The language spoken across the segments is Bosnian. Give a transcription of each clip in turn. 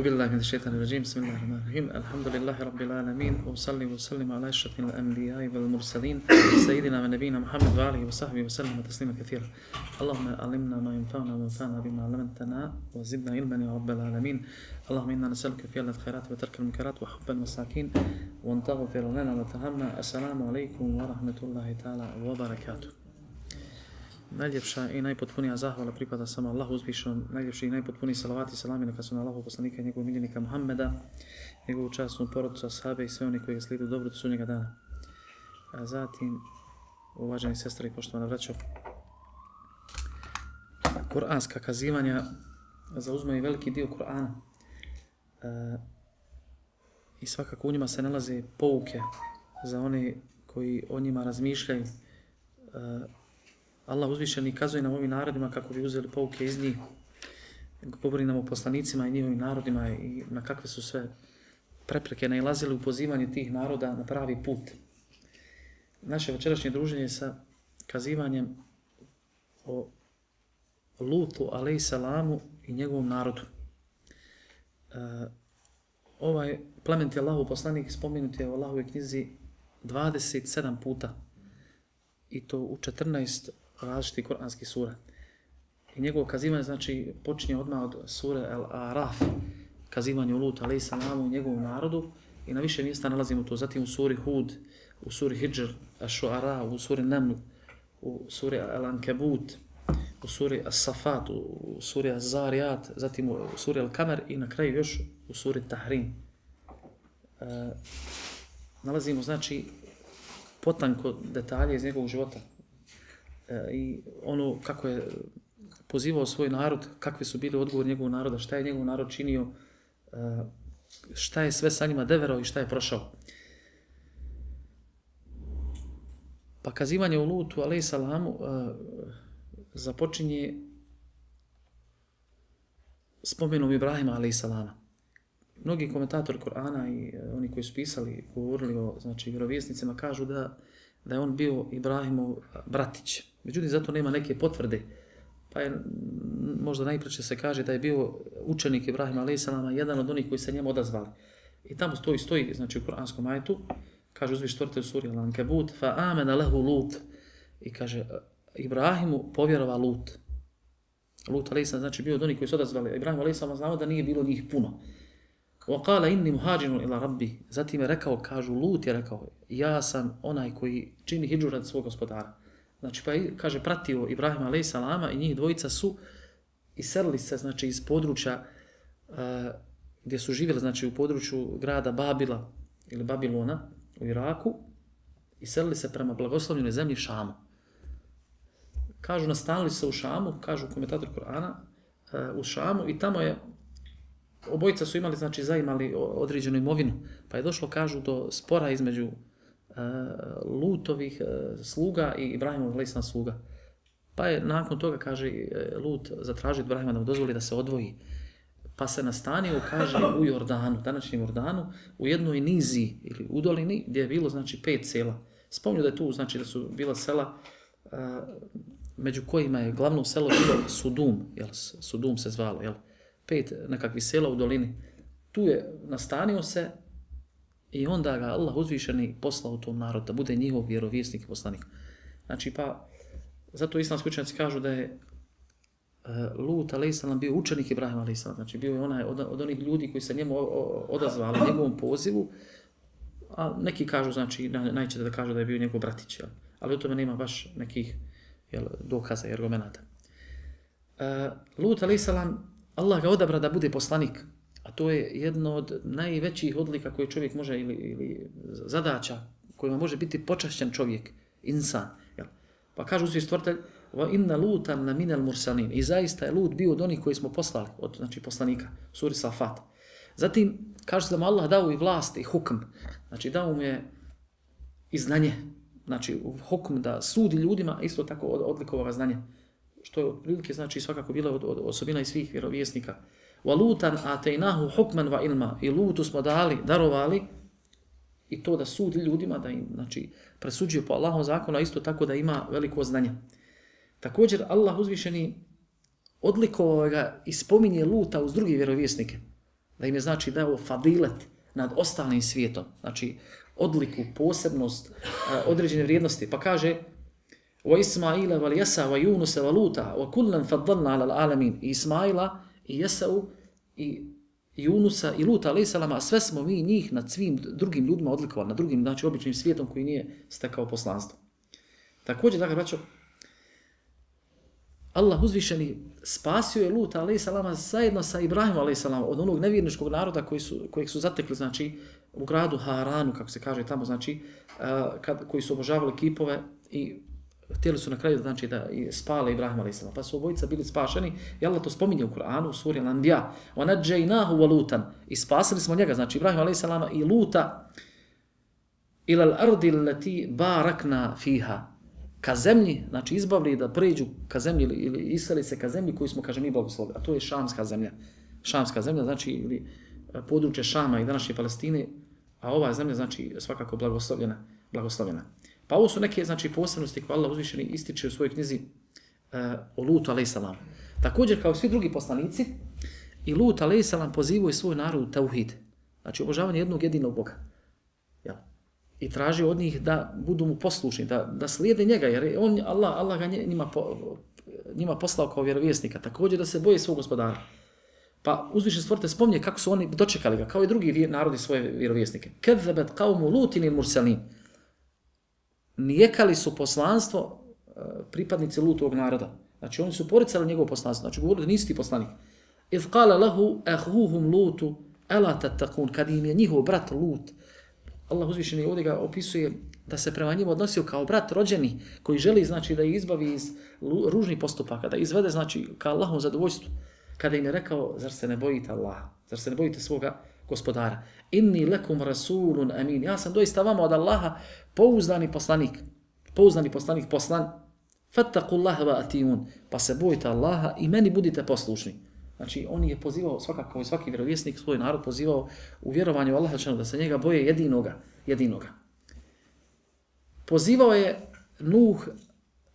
أعوذ بالله من الشيطان الرجيم. بسم الله الرحمن الرحيم. الحمد لله رب العالمين. وصلي وسلم على أشرف الأنبياء والمرسلين سيدنا ونبينا محمد وآله وصحبه وسلم تسليما كثيرا. اللهم علمنا ما ينفعنا وانفعنا بما علمتنا وزدنا علما يا رب العالمين. اللهم إنا نسألك فعل الخيرات وترك المنكرات وحب المساكين. وأن تغفر لنا وتهمنا السلام عليكم ورحمة الله تعالى وبركاته. Najljepša i najpotpunija zahvala pripada samo Allahu uzvišenom, najljepši i najpotpuniji salavati i salami neka su na Allahu poslanika i njegovog miljenika Muhammeda, njegovu častnu porodicu, ashabe i sve oni koji ga slijedu dobro do sunnjega dana. A zatim, uvaženi sestre i poštovana vraćo, Kur'anska kazivanja zauzmaju veliki dio Kur'ana. E, i svakako u njima se nalaze pouke za one koji o njima razmišljaju. E, Allah uzvišeni kazuje nam ovim narodima kako bi uzeli pouke iz njih. Govori nam o poslanicima i njihovim narodima i na kakve su sve prepreke nailazili u pozivanju tih naroda na pravi put. Naše večerašnje druženje sa kazivanjem o Lutu, alaih salamu i njegovom narodu. E, ovaj plement je Allahu poslanik spomenut je u Allahove knjizi 27 puta i to u 14 različitih kuranskih sura. I njegovo kazivanje znači počinje odmah od sure Al-Araf, kazivanje u Lut, alaih salamu, njegovom narodu i na više mjesta nalazimo to. Zatim u suri Hud, u suri Hijr, Ash-Shu'ara, u suri Naml, u suri Al-Ankabut, u suri As-Safat, u suri Az-Zariyat, zatim u suri Al-Kamer i na kraju još u suri Tahrim. E, nalazimo znači potanko detalje iz njegovog života, E, i ono kako je pozivao svoj narod, kakvi su bili odgovor njegovog naroda, šta je njegov narod činio, e, šta je sve sa njima deverao i šta je prošao. Pa kazivanje u Lutu, alaih salamu, e, započinje spomenom Ibrahima, alaih salama. Mnogi komentatori Korana i oni koji su pisali, govorili o znači, vjerovjesnicima, kažu da, da je on bio Ibrahimov bratić. Međutim, zato nema neke potvrde. Pa je, možda najpreće se kaže da je bio učenik Ibrahima a.s. jedan od onih koji se njemu odazvali. I tamo stoji, stoji, znači u Kur'anskom ajetu, kaže uzviš tvrte u suri Al-Ankabut, fa amena lehu lut. I kaže, Ibrahimu povjerova lut. Lut a.s. znači bio od onih koji su odazvali. Ibrahim a.s. znamo da nije bilo njih puno. Wa qala inni muhađinu ila rabbi. Zatim je rekao, kažu, Lut je rekao, ja sam onaj koji čini hijđu radi svog gospodara. Znači, pa kaže, pratio Ibrahima alaih salama i njih dvojica su iselili se, znači, iz područja uh, gdje su živjeli, znači, u području grada Babila ili Babilona u Iraku, iselili se prema blagoslovljenoj zemlji Šamu. Kažu, nastanili se u Šamu, kažu komentator Korana, uh, eh, u Šamu i tamo je, obojica su imali, znači, zaimali određenu imovinu, pa je došlo, kažu, do spora između Eh, Lutovih eh, sluga i Ibrahimovog lesna sluga. Pa je nakon toga, kaže, eh, Lut zatražio Ibrahima da mu dozvoli da se odvoji. Pa se nastanio, kaže, u Jordanu, današnjem Jordanu, u jednoj nizi ili u dolini gdje je bilo, znači, pet sela. Spomnio da je tu, znači, da su bila sela među kojima je glavno selo bilo Sudum, jel, Sudum se zvalo, jel, pet nekakvih sela u dolini. Tu je nastanio se I onda ga Allah uzvišeni poslao tom narodu da bude njihov vjerovjesnik i poslanik. Znači pa, zato islamski učenjaci kažu da je uh, Lut a.s. bio učenik Ibrahima a.s. Znači bio je onaj od, od onih ljudi koji se njemu odazvali njegovom pozivu, a neki kažu, znači najčete da kažu da je bio njegov bratić, jel? ali u tome nema baš nekih jel, dokaza i argumenta. Uh, e, Lut a.s. Allah ga odabra da bude poslanik, A to je jedno od najvećih odlika koje čovjek može ili, ili zadaća kojima može biti počašćen čovjek, insan. Jel? Pa kažu svi stvrtelj, va inna lutan na minel mursalin. I zaista je lut bio od onih koji smo poslali, od znači, poslanika, suri Safat. Zatim, kaže se da mu Allah dao i vlast i hukm. Znači, dao mu je i znanje. Znači, hukm da sudi ljudima, isto tako od, odlikova znanje. Što je od prilike, znači, svakako bila od, od osobina i svih vjerovjesnika. Walutan atainahu atejnahu hukman wa ilma. I lutu smo dali, darovali i to da sudi ljudima, da im znači, presuđuje po Allahom zakonu, a isto tako da ima veliko znanje. Također Allah uzvišeni odlikovao ga i spominje luta uz drugi vjerovjesnike. da im je znači dao fadilet nad ostalim svijetom, znači odliku, posebnost, e, određene vrijednosti. Pa kaže, wa Ismaila wal Yasa wa Yunus wa Luta wa kullan faddalna ala alamin Ismaila i Jesau i Junusa i Luta alaih salama, sve smo mi njih nad svim drugim ljudima odlikovali, na drugim, znači običnim svijetom koji nije stekao poslanstvo. Također, dakle, braćo, Allah uzvišeni spasio je Luta alaih salama zajedno sa Ibrahim alaih salama od onog nevjerničkog naroda koji su, kojeg su zatekli, znači, u gradu Haranu, kako se kaže tamo, znači, uh, kad, koji su obožavali kipove i htjeli su na kraju znači da spale Ibrahim a.s. Pa su obojica bili spašeni i Allah to spominje u Kur'anu, u suri Al-Anbiya. وَنَجَّيْنَاهُ وَلُوتًا I spasili smo njega, znači Ibrahim a.s. i Luta ila al-ardi allati barakna fiha ka zemlji, znači izbavili da pređu ka zemlji ili, ili iseli se ka zemlji koju smo, kaže, mi blagoslovili. A to je šamska zemlja. Šamska zemlja, znači ili e, područje Šama i današnje Palestine, a ova zemlja, znači, svakako blagoslovljena. blagoslovljena. Pa ovo su neke znači posebnosti koje Allah uzvišeni ističe u svojoj knjizi uh, o Lutu a.s. Također kao svi drugi poslanici, i Lut a.s. pozivuje svoj narod u tauhid. Znači obožavanje jednog jedinog Boga. Jel? I traži od njih da budu mu poslušni, da, da slijede njega, jer on, Allah, Allah ga njima, po, njima poslao kao vjerovjesnika. Također da se boje svog gospodara. Pa uzviše stvorite spomnje kako su oni dočekali ga, kao i drugi narodi svoje vjerovjesnike. Kedzebet qaumu lutin il mursalin nijekali su poslanstvo e, pripadnici Lutovog naroda. Znači oni su poricali njegovo poslanstvo. Znači govorili nisi ti poslanik. Iz kala lahu ehuhum lutu ela tatakun. Kad im je njihov brat Lut, Allah uzvišeni ovdje ga opisuje da se prema njima odnosio kao brat rođeni koji želi znači da ih izbavi iz ružnih postupaka, da izvede znači ka Allahom zadovoljstvu. Kada im je rekao, zar se ne bojite Allaha? Zar se ne bojite svoga gospodara? Inni lekum rasulun amin. Ja sam doista vama od Allaha pouzdani poslanik, pouzdani poslanik poslan, fattakullaha wa atiun, pa se bojite Allaha i meni budite poslušni. Znači, on je pozivao, svakako i svaki vjerovjesnik, svoj narod pozivao u vjerovanju Allaha čanu, da se njega boje jedinoga, jedinoga. Pozivao je Nuh,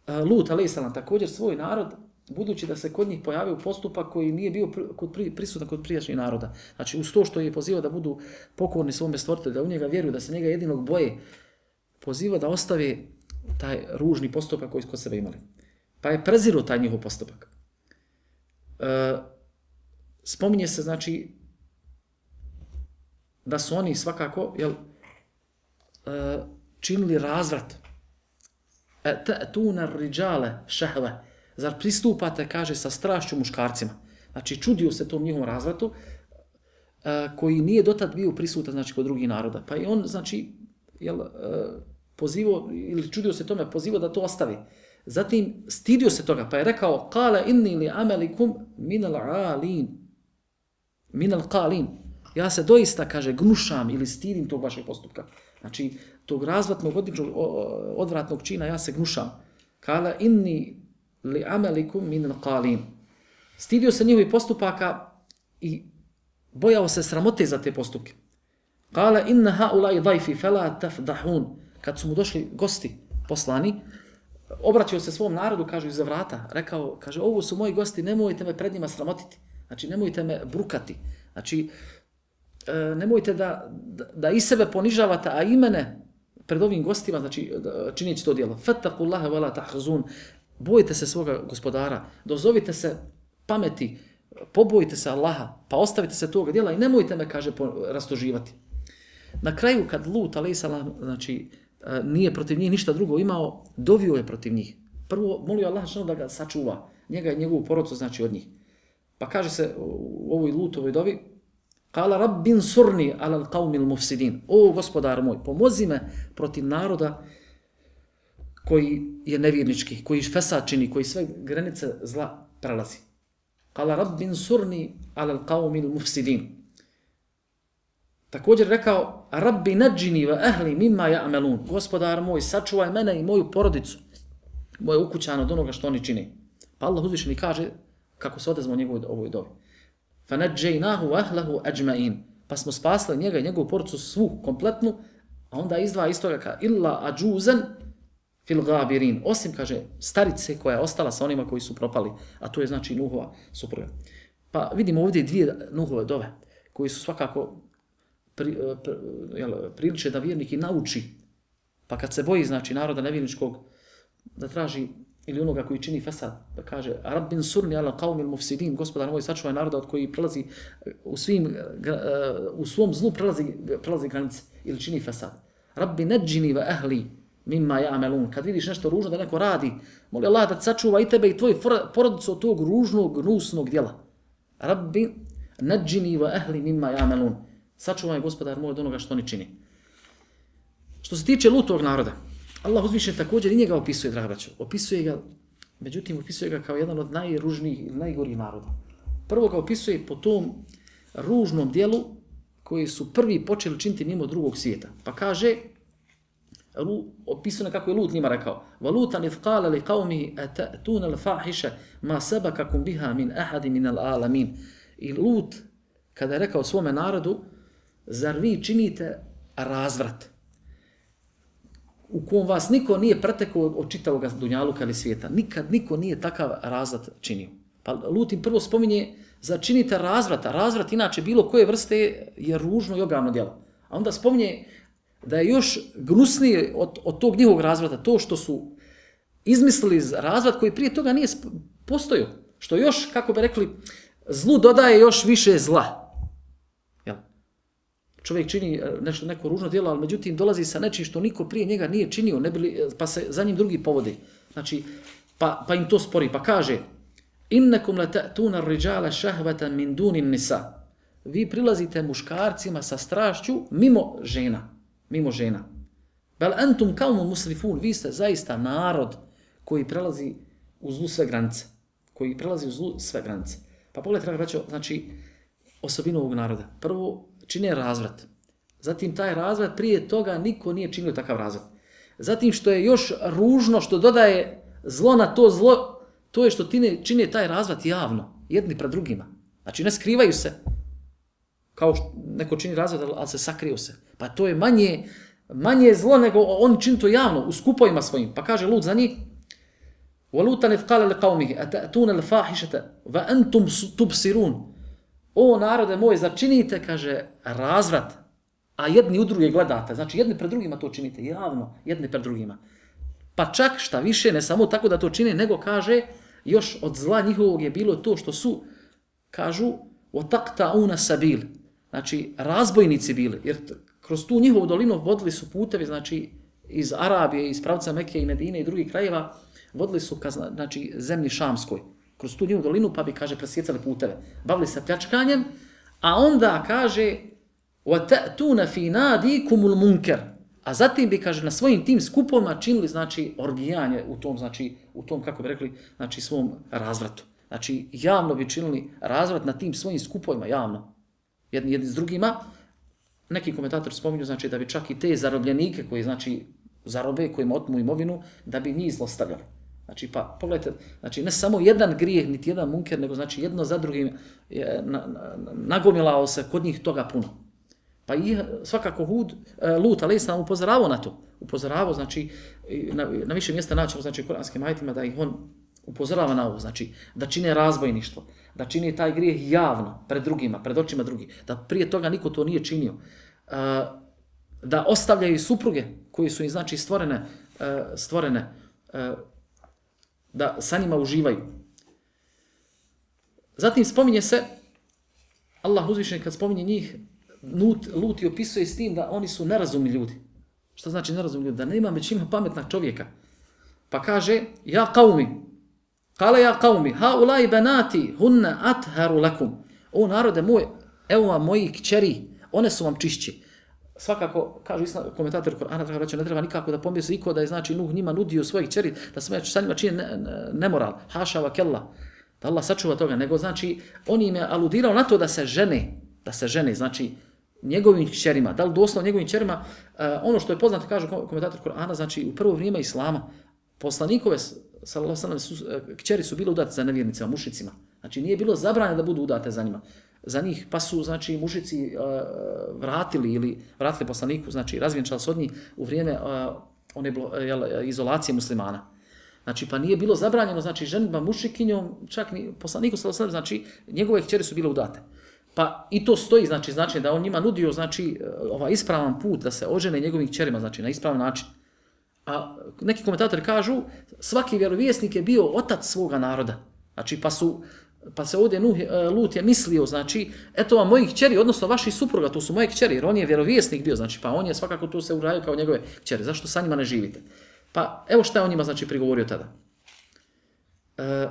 eh, Lut, ali također svoj narod, budući da se kod njih pojavio postupak koji nije bio kod pri, prisutan kod prijašnjih naroda. Znači, uz to što je pozivao da budu pokorni svome stvoritelju, da u njega vjeruju, da se njega jedinog boje, poziva da ostavi taj ružni postupak koji kod sebe imali. Pa je prezirao taj njihov postupak. E, spominje se, znači, da su oni svakako jel, e, činili razvrat. E, tu na riđale šehve. Zar pristupate, kaže, sa strašću muškarcima. Znači, čudio se tom njihovom razvratu, e, koji nije dotad bio prisutan, znači, kod drugih naroda. Pa i on, znači, jel, e, pozivao, ili čudio se tome, pozivao da to ostavi. Zatim stidio se toga, pa je rekao, kale inni li amelikum minal alin. Minal qalin. Ja se doista, kaže, gnušam ili stidim tog vašeg postupka. Znači, tog razvatnog, odvratnog čina, ja se gnušam. Kala inni li amelikum min qalin. Stidio se njihovi postupaka i bojao se sramote za te postupke. Kale inna haulai dajfi fela tafdahun kad su mu došli gosti poslani, obraćao se svom narodu, kaže, iza vrata, rekao, kaže, ovo su moji gosti, nemojte me pred njima sramotiti, znači, nemojte me brukati, znači, e, nemojte da, da, da i sebe ponižavate, a i mene pred ovim gostima, znači, e, činjeći to djelo. Fattakullaha wala tahzun, bojite se svoga gospodara, dozovite se pameti, pobojite se Allaha, pa ostavite se toga djela i nemojte me, kaže, rastoživati. Na kraju, kad Lut, alaih salam, znači, e, nije protiv njih ništa drugo imao, dovio je protiv njih. Prvo molio Allah da ga sačuva, njega i njegovu porodcu znači od njih. Pa kaže se u ovoj lutovoj dovi, Kala rabbin surni alal qawmil mufsidin. O gospodar moj, pomozi me protiv naroda koji je nevjernički, koji fesad čini, koji sve granice zla prelazi. Kala rabbin surni alal qawmil mufsidin. Također rekao, Rabbi nadžini va ahli mimma ja'melun. Gospodar moj, sačuvaj mene i moju porodicu, moje ukućano od onoga što oni čini. Pa Allah uzvišeni kaže, kako se odezmo njegovoj ovoj dobi. Fa nadžajnahu ahlahu ajma'in. Pa smo spasli njega i njegovu porodicu svu, kompletnu, a onda izdva iz toga ka illa ađuzen fil gabirin. Osim, kaže, starice koja je ostala sa onima koji su propali, a to je znači Nuhova supruga. Pa vidimo ovdje dvije Nuhove dove koji su svakako pri, e, pri, jel, priliče da vjernik i nauči. Pa kad se boji, znači, naroda nevjerničkog, da traži ili onoga koji čini fesad, da kaže Rabbin surni ala qawmil mufsidin, gospodar moj, sačuvaj naroda od koji prelazi e, u, svim, e, u svom zlu prelazi, prelazi granice ili čini fesad. Rabbi neđini va ehli mimma ja'melun. Kad vidiš nešto ružno da neko radi, moli Allah da sačuva i tebe i tvoj porodicu od tog ružnog, gnusnog djela. Rabbi neđini va ehli mimma ja'melun. Sačuvaj gospodar moj od onoga što oni čini. Što se tiče lutog naroda, Allah uzviše također i njega opisuje, draga braćo. Opisuje ga, međutim, opisuje ga kao jedan od najružnijih i najgorih naroda. Prvo ga opisuje po tom ružnom dijelu koji su prvi počeli činiti mimo drugog svijeta. Pa kaže, opisano kako je Lut njima rekao. valutan Lutan qala li qaumi atatun al-fahisha ma sabakakum biha min ahad min al-alamin. I Lut kada je rekao svome narodu zar vi činite razvrat u kom vas niko nije pretekao od čitavog dunjaluka ili svijeta. Nikad niko nije takav razvrat činio. Pa Lut im prvo spominje zar činite razvrata. Razvrat inače bilo koje vrste je ružno i ogavno djelo. A onda spominje da je još gnusnije od, od tog njihovog razvrata to što su izmislili razvrat koji prije toga nije postojao. Što još, kako bi rekli, zlu dodaje još više zla Jel? čovjek čini e, nešto neko ružno djelo, ali međutim dolazi sa nečim što niko prije njega nije činio, ne bili, e, pa se za njim drugi povode. Znači, pa, pa im to spori, pa kaže Innakum la ta'tuna ar-rijala shahvatan min dunin nisa. Vi prilazite muškarcima sa strašću mimo žena, mimo žena. Bel entum kaum musrifun, vi ste zaista narod koji prelazi u zlu sve granice, koji prelazi u zlu sve granice. Pa pogledajte, braćo, znači osobinu ovog naroda. Prvo, čine razvrat. Zatim taj razvrat, prije toga niko nije činio takav razvrat. Zatim što je još ružno, što dodaje zlo na to zlo, to je što tine, čine taj razvrat javno, jedni pred drugima. Znači ne skrivaju se, kao što neko čini razvrat, ali se sakriju se. Pa to je manje, manje zlo nego oni čini to javno, u skupovima svojim. Pa kaže lud za njih, وَلُوتَ نِفْقَالَ لِقَوْمِهِ أَتَأْتُونَ الْفَاحِشَةَ وَأَنْتُمْ تُبْسِرُونَ o narode moj, začinite, kaže, razvrat, a jedni u druge gledate, znači jedni pred drugima to činite, javno, jedni pred drugima. Pa čak šta više, ne samo tako da to čine, nego kaže, još od zla njihovog je bilo to što su, kažu, o takta una sabil, znači razbojnici bili, jer kroz tu njihovu dolinu vodili su putevi, znači iz Arabije, iz pravca Mekke i Medine i drugih krajeva, vodili su ka znači, zemlji Šamskoj kroz tu njivu dolinu, pa bi, kaže, presjecali puteve. Bavili se pljačkanjem, a onda kaže وَتَأْتُونَ فِي نَادِكُمُ الْمُنْكَرِ A zatim bi, kaže, na svojim tim skupovima činili, znači, orgijanje u tom, znači, u tom, kako bi rekli, znači, svom razvratu. Znači, javno bi činili razvrat na tim svojim skupovima, javno, jedni, jedni s drugima. Neki komentator spominju, znači, da bi čak i te zarobljenike koji, znači, zarobe, kojima otmu imovinu, da bi njih zlostavljali. Znači, pa pogledajte, znači ne samo jedan grijeh, niti jedan munker, nego znači jedno za drugim je na, na, nagomilao se kod njih toga puno. Pa i eh, svakako Hud, e, Lut, ali sam upozoravao na to. Upozoravao, znači, na, na više mjesta načelo, znači, kuranskim ajitima, da ih on upozorava na ovo, znači, da čine razbojništvo, da čini taj grijeh javno, pred drugima, pred očima drugih, da prije toga niko to nije činio, e, da ostavljaju supruge koji su im, znači, stvorene, e, stvorene e, da sa njima uživaju. Zatim spominje se, Allah uzvišen kad spominje njih, Lut, Lut i opisuje s tim da oni su nerazumni ljudi. Šta znači nerazumni ljudi? Da nema već ima pametna čovjeka. Pa kaže, ja qaumi, kale ja qaumi, ha ulai banati hunna atharu lakum. O narode moj, evo vam moji kćeri, one su vam čišći. Svakako, kažu islam, komentator Korana, treba reći, ne treba nikako da pomisli iko da je znači Nuh njima nudio svojih čeri, da se sa njima čini nemoral, ne, ne haša wa kella, da Allah sačuva toga, nego znači on im je aludirao na to da se žene, da se žene, znači njegovim čerima, da li doslovno njegovim čerima, uh, eh, ono što je poznato, kaže komentator Korana, znači u prvo vrijeme Islama, poslanikove sallallahu su, uh, kćeri su bile udate za nevjernicima, mušicima. Znači nije bilo zabranjeno da budu udate za njima za njih, pa su znači mušici uh, vratili ili vratili poslaniku, znači razvjenčali su od njih u vrijeme uh, one jel, izolacije muslimana. Znači, pa nije bilo zabranjeno, znači, ženitba mušikinjom, čak ni poslaniku, znači, njegove kćeri su bile udate. Pa i to stoji, znači, znači da on njima nudio znači ovaj ispravan put da se ožene njegovim kćerima, znači na ispravan način. A neki komentatori kažu svaki vjerovjesnik je bio otac svoga naroda. Znači pa su pa se ovdje Nuh, e, Lut je mislio, znači, eto vam mojih kćeri, odnosno vaših supruga, to su moje kćeri, jer on je vjerovjesnik bio, znači, pa on je svakako tu se uradio kao njegove kćeri. Zašto sa njima ne živite? Pa evo šta je on njima, znači, prigovorio tada. E,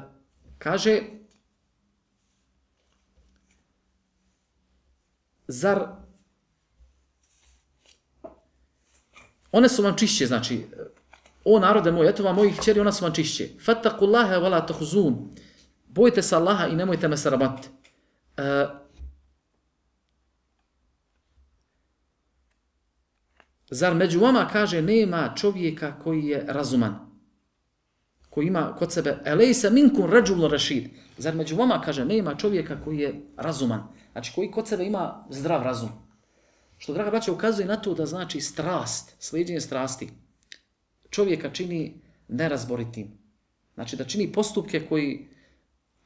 kaže, zar one su vam čišće, znači, o narode moj, eto vam mojih čeri, ona su vam čišće. Fattakullaha wala tahzun. Bojte se Allaha i nemojte me sramati. E, zar među vama kaže nema čovjeka koji je razuman? Koji ima kod sebe elejsa minkum rajulun rashid. Zar među vama kaže nema čovjeka koji je razuman? Znači koji kod sebe ima zdrav razum. Što draga braća ukazuje na to da znači strast, slijedjenje strasti čovjeka čini nerazboritim. Znači da čini postupke koji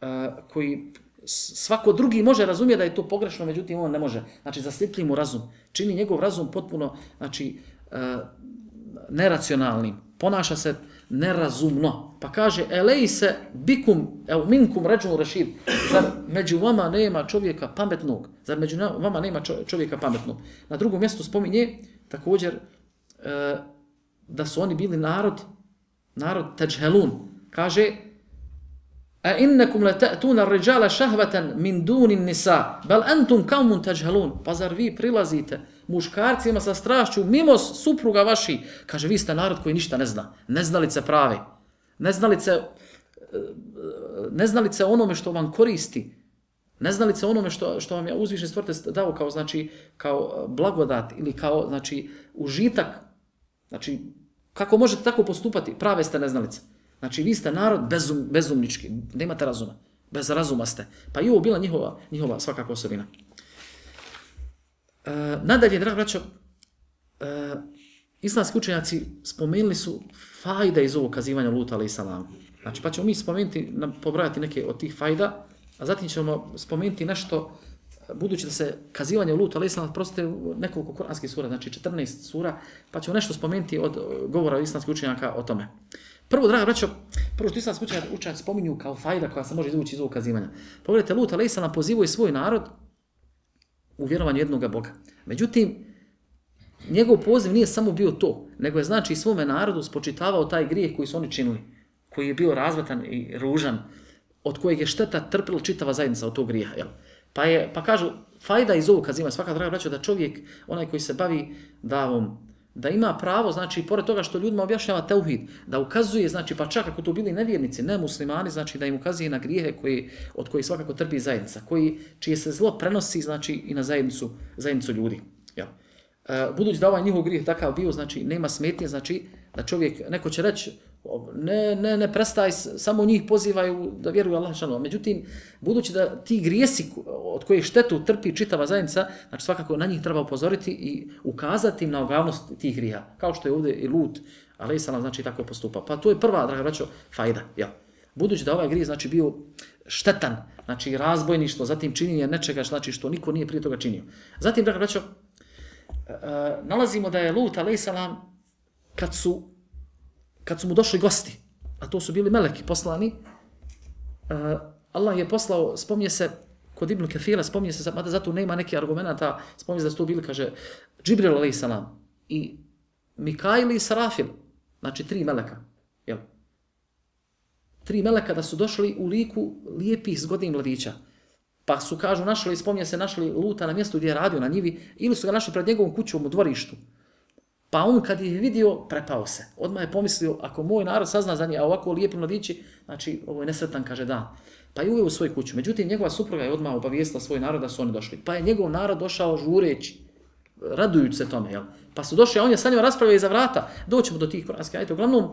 e, koji svako drugi može razumjeti da je to pogrešno, međutim on ne može. Znači, zaslipli mu razum. Čini njegov razum potpuno znači, e, neracionalnim. Ponaša se nerazumno. Pa kaže, elej se bikum, evo, minkum ređun rešid. Zar među vama nema čovjeka pametnog? Zar među vama nema čovjeka pametnog? Na drugom mjestu spominje također e, da su oni bili narod, narod teđhelun. Kaže, A innakum la ta'tuna ar-rijala shahwatan min duni an-nisa bal antum qaumun tajhalun pa zar vi prilazite muškarcima sa strašću mimo supruga vaši. Kaže vi ste narod koji ništa ne zna. Neznalice prave. Neznalice neznalice onome što vam koristi. Neznalice onome što što vam je uzvišen stvrte dao kao znači kao e, blagodat ili kao znači užitak. Znači kako možete tako postupati? Prave ste neznalice. Znači, vi ste narod bezum, bezumnički, ne imate razuma. Bez razuma ste. Pa i ovo bila njihova, njihova svakako osobina. Eh, nadalje, drago braćo, e, islamski učenjaci spomenuli su fajda iz ovog kazivanja Luta alaih salam. Znači, pa ćemo mi spomenuti, pobrojati neke od tih fajda, a zatim ćemo spomenuti nešto, eh, budući da se kazivanje Luta alaih salam proste u nekoliko kuranskih sura, znači 14 sura, pa ćemo nešto spomenuti od govora islamskih učenjaka o tome. Prvo, draga braćo, prvo što islamski učenjaci spominju kao fajda koja se može izvući iz ovog kazivanja. Pogledajte, Lut alaih salam pozivuje svoj narod u vjerovanju jednog Boga. Međutim, njegov poziv nije samo bio to, nego je znači svome narodu spočitavao taj grijeh koji su oni činili, koji je bio razvatan i ružan, od kojeg je šteta trpila čitava zajednica od tog grijeha. Jel? Pa, je, pa kažu, fajda iz ovog kazima, svaka draga braća, da čovjek, onaj koji se bavi davom, da ima pravo, znači, pored toga što ljudima objašnjava teuhid, da ukazuje, znači, pa čak ako to bili nevjernici, ne muslimani, znači, da im ukazuje na grijehe koji, od koji svakako trpi zajednica, koji, čije se zlo prenosi, znači, i na zajednicu, zajednicu ljudi. Ja. E, budući da ovaj njihov grijeh takav bio, znači, nema smetnje, znači, da čovjek, neko će reći, ne, ne, ne prestaj, samo njih pozivaju da vjeruju Allah šanu. Međutim, budući da ti grijesi od kojih štetu trpi čitava zajednica, znači svakako na njih treba upozoriti i ukazati im na ogavnost tih grija. Kao što je ovdje i Lut, ali i salam znači tako postupa. Pa to je prva, draga braćo, fajda. Ja. Budući da ovaj grije znači bio štetan, znači razbojništvo, zatim činjenje nečega znači što niko nije prije toga činio. Zatim, draga braćo, e, e, nalazimo da je Lut, ali i salam, kad su kad su mu došli gosti, a to su bili meleki poslani, uh, Allah je poslao, spomnije se, kod Ibn Kathira, spomnije se, mada zato nema neki argumenta, spomnije se da su to bili, kaže, Džibril a.s. i Mikail i Sarafil, znači tri meleka, jel? Tri meleka da su došli u liku lijepih zgodnih mladića. Pa su, kažu, našli, spomnije se, našli luta na mjestu gdje je radio na njivi, ili su ga našli pred njegovom kućom u dvorištu. Pa on kad je vidio, prepao se. Odmah je pomislio, ako moj narod sazna za njih, a ovako lijepi mladići, znači ovo je nesretan, kaže da. Pa je uveo u svoju kuću. Međutim, njegova supruga je odmah obavijestila svoj narod da su oni došli. Pa je njegov narod došao žureći, radujući se tome. Jel? Pa su došli, a on je sa njima raspravio iza vrata. Doćemo do tih koranskih ajta. Uglavnom,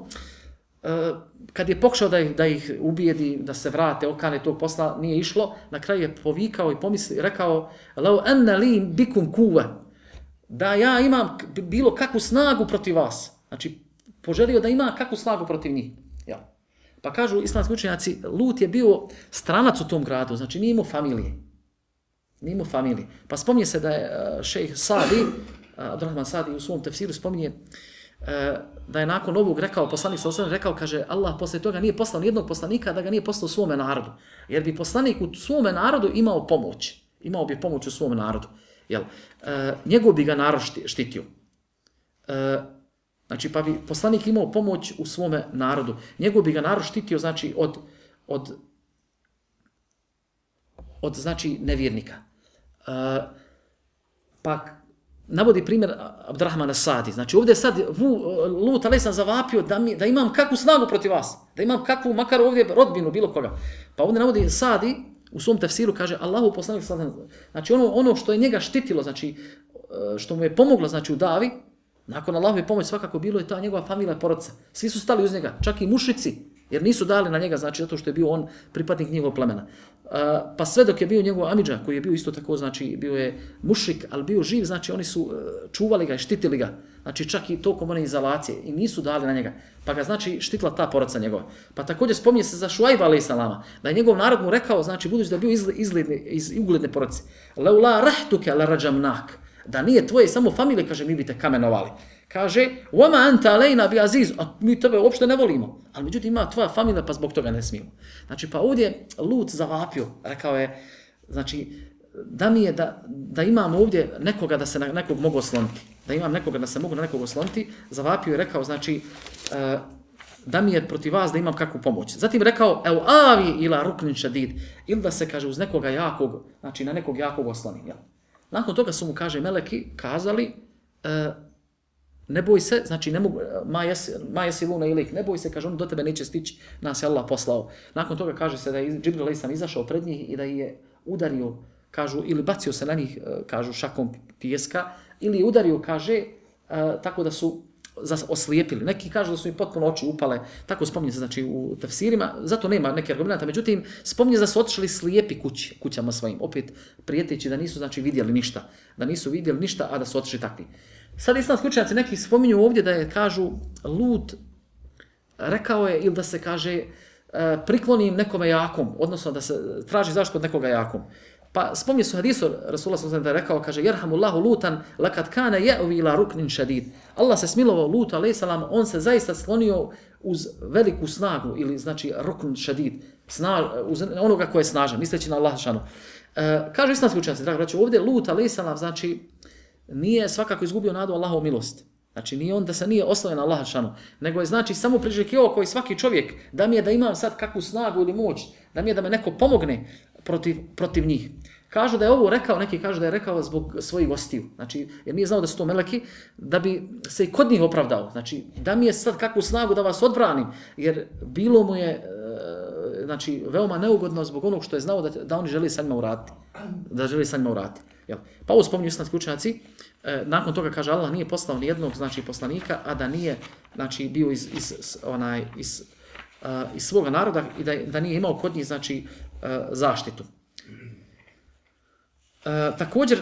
e, kad je pokušao da ih, da ih ubijedi, da se vrate, okane tog posla, nije išlo, na kraju je povikao i pomislio, rekao, lau anna li bikum kuve, da ja imam bilo kakvu snagu protiv vas. Znači, poželio da ima kakvu snagu protiv njih. Ja. Pa kažu islamski učenjaci, Lut je bio stranac u tom gradu, znači nije imao familije. nije imao familije. Pa spominje se da je uh, šejh Sadi, uh, Abdurrahman Sadi u svom tefsiru spominje uh, da je nakon ovog rekao, poslanik sa osnovim rekao, kaže, Allah posle toga nije poslao nijednog poslanika da ga nije poslao svome narodu. Jer bi poslanik u svome narodu imao pomoć. Imao bi pomoć u svom narodu. Jel? E, njegov bi ga narod štitio. Uh, znači, pa bi poslanik imao pomoć u svome narodu. Njegov bi ga narod štitio, znači, od, od od znači nevjernika. Uh, pa navodi primjer Abdurrahmana Sadi. Znači ovdje sad vu, Lut ali sam zavapio da, mi, da imam kakvu snagu protiv vas. Da imam kakvu, makar ovdje rodbinu, bilo koga. Pa ovdje navodi Sadi u svom tefsiru kaže Allahu poslanik sallallahu znači ono ono što je njega štitilo znači e, što mu je pomoglo znači u davi nakon Allahove pomoći svakako bilo je ta njegova familija porodica. Svi su stali uz njega čak i mušici jer nisu dali na njega znači zato što je bio on pripadnik njegovog plemena pa sve dok je bio njegov Amidža, koji je bio isto tako, znači bio je mušik, ali bio živ, znači oni su e, čuvali ga i štitili ga, znači čak i tokom one izolacije i nisu dali na njega, pa ga znači štitla ta poraca njegova. Pa također spominje se za Šuajba alaih salama, da je njegov narod mu rekao, znači budući da je bio izgledne, iz ugledne poraci, leula rahtuke la rađamnak, da nije tvoje samo familije, kaže, mi bi te kamenovali. Kaže, "Wama anta alayna bi aziz", a mi tebe uopšte ne volimo. Ali međutim ima tvoja familija pa zbog toga ne smijemo. Znači pa ovdje Lut zavapio, rekao je, znači da mi je da, da imam ovdje nekoga da se na nekog mogu osloniti. Da imam nekoga da se mogu na nekog osloniti, zavapio je rekao, znači uh, da mi je protiv vas da imam kakvu pomoć. Zatim rekao, evo avi ila ruknin šadid, ili da se kaže uz nekoga jakog, znači na nekog jakog oslonim. Jel? Nakon toga su mu, kaže, meleki kazali, e, Ne boj se, znači ne mogu, ma jesi luna ilik, ne boj se, kaže on do tebe neće stići, nas je Allah poslao. Nakon toga kaže se da je Džibril Isam izašao pred njih i da je udario, kažu, ili bacio se na njih, e, kažu, šakom pijeska, ili je udario, kaže, e, tako da su oslijepili. Neki kažu da su im potpuno oči upale, tako spominje se znači, u tafsirima, zato nema neke argumenta, međutim, spominje da su otišli slijepi kući, kućama svojim, opet prijeteći da nisu znači vidjeli ništa, da nisu vidjeli ništa, a da su otišli takvi. Sad islamski učenjaci neki spominju ovdje da je, kažu, Lut rekao je ili da se kaže e, priklonim nekome jakom, odnosno da se traži zaštitu od nekoga jakom. Pa spominje su hadisu Rasulullah sallallahu da je rekao, kaže, jerhamullahu lutan, lakad kana je'uvi ila ruknin šadid. Allah se smilovao Lutu, alaih salam, on se zaista slonio uz veliku snagu, ili znači rukn šadid, sna, uz onoga ko je snažan, misleći na Allah šanu. E, kaže islamski učenjaci, drago braću, ovdje Lut, alaih salam, znači, nije svakako izgubio nadu Allahovu milost. Znači nije on da se nije oslonio na Allaha šanu, nego je znači samo priželjkivao koji svaki čovjek da mi je da imam sad kakvu snagu ili moć, da mi je da me neko pomogne protiv, protiv njih. Kažu da je ovo rekao, neki kažu da je rekao zbog svojih gostiju. Znači, jer nije znao da su to meleki, da bi se i kod njih opravdao. Znači, da mi je sad kakvu snagu da vas odbranim, jer bilo mu je eh, znači, veoma neugodno zbog onog što je znao da, da oni želi sa njima uraditi. Da želi sa njima uraditi. Jel? Pa ovo spominju islamski učenjaci, e, nakon toga kaže Allah nije poslao ni jednog znači, poslanika, a da nije znači, bio iz, iz, onaj, iz, a, iz svoga naroda i da, da nije imao kod njih znači, a, zaštitu. E, također,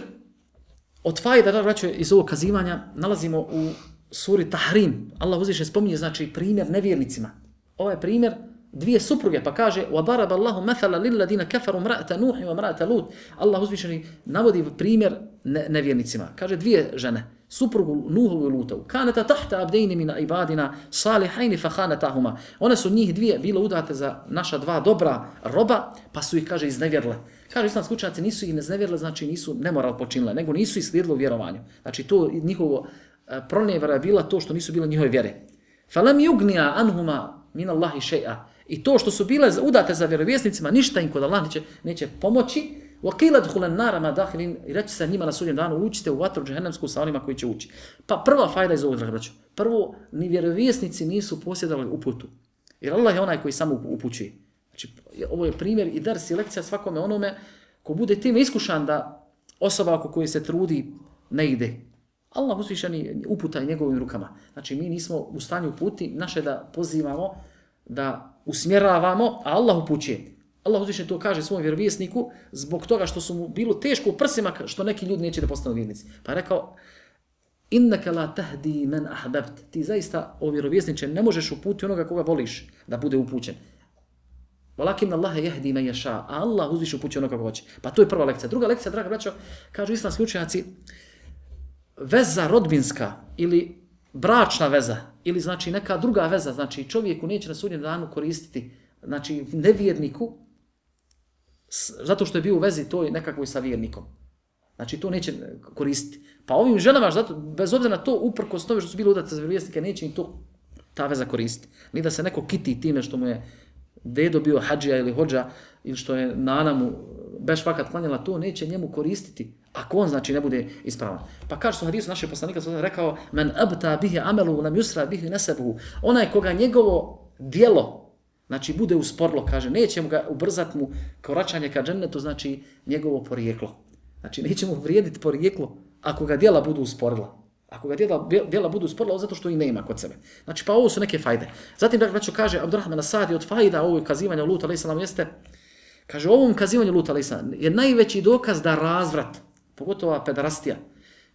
od fajda da vraću iz ovog kazivanja, nalazimo u suri Tahrim. Allah uzviše spominje znači, primjer nevjernicima. Ovaj primjer dvije supruge, pa kaže وَضَرَبَ اللَّهُ مَثَلَ لِلَّذِينَ كَفَرُوا مْرَأَةَ نُوحِ وَمْرَأَةَ لُوتِ Allah uzvišeni navodi primjer ne, nevjernicima. Kaže dvije žene, suprugu Nuhovu i Lutovu. كَانَتَ تَحْتَ عَبْدَيْنِ مِنَ عِبَادِنَا صَالِحَيْنِ فَحَانَتَهُمَا One su njih dvije bile udate za naša dva dobra roba, pa su ih, kaže, iznevjerle. Kaže islamski učenjaci nisu ih iznevjerle, znači nisu nemoral počinile, nego nisu ih slijedili u vjerovanju. Znači to njihovo e, pronevjera je bila to što nisu bile njihove vjere. فَلَمْ يُغْنِيَا أَنْهُمَا مِنَ اللَّهِ شَيْئًا I to što su bile udate za vjerovjesnicima, ništa im kod Allah neće, neće pomoći. وَقِيلَ دْخُلَ النَّارَ مَا دَخِلِينَ I reći se njima na sudnjem danu, učite u vatru džehennemsku sa onima koji će ući. Pa prva fajda iz ovog, dragi braću. Prvo, ni vjerovjesnici nisu posjedali uputu. Jer Allah je onaj koji samo upućuje. Znači, ovo je primjer i dars i lekcija svakome onome ko bude tim iskušan da osoba oko koje se trudi ne ide. Allah uzvišeni uputa i njegovim rukama. Znači, mi nismo u stanju puti naše da pozivamo da usmjeravamo, a Allah upućuje. Allah uzviše to kaže svom vjerovjesniku zbog toga što su mu bilo teško u prsima što neki ljudi neće da postanu vjernici. Pa je rekao, innaka la tahdi men ahbabt. Ti zaista, o vjerovjesniče, ne možeš uputiti onoga koga voliš da bude upućen. Walakin Allah jehdi men jaša, a Allah uzviše upućuje onoga koga hoće. Pa to je prva lekcija. Druga lekcija, draga braćo, kažu islamski učenjaci, veza rodbinska ili bračna veza ili znači neka druga veza, znači čovjeku neće na sudnjem danu koristiti, znači nevjerniku, zato što je bio u vezi toj nekakvoj sa vjernikom. Znači to neće koristiti. Pa ovim ženama, zato, bez obzira na to, uprkos tome što su bili udate za vjervjesnike, neće im to ta veza koristiti. Ni da se neko kiti time što mu je dedo bio hađija ili hođa, ili što je nana mu beš fakat klanjala, to neće njemu koristiti. Ako on znači ne bude ispravan. Pa kaže su hadisu naše poslanika, su rekao, men abta bihi amelu, nam yusra bihi nesebuhu. Onaj koga njegovo djelo znači bude usporlo, kaže, neće mu ga ubrzat mu koračanje ka džennetu, znači njegovo porijeklo. Znači neće mu vrijediti porijeklo ako ga djela budu usporila. Ako ga djela, djela budu usporila, zato što i nema kod sebe. Znači, pa ovo su neke fajde. Zatim, dakle, braću kaže Abdurrahman Asadi od fajda ovo kazivanja Luta, alaih jeste, kaže, ovom kazivanju Luta, alaih je najveći dokaz da razvrat, pogotovo pedarastija,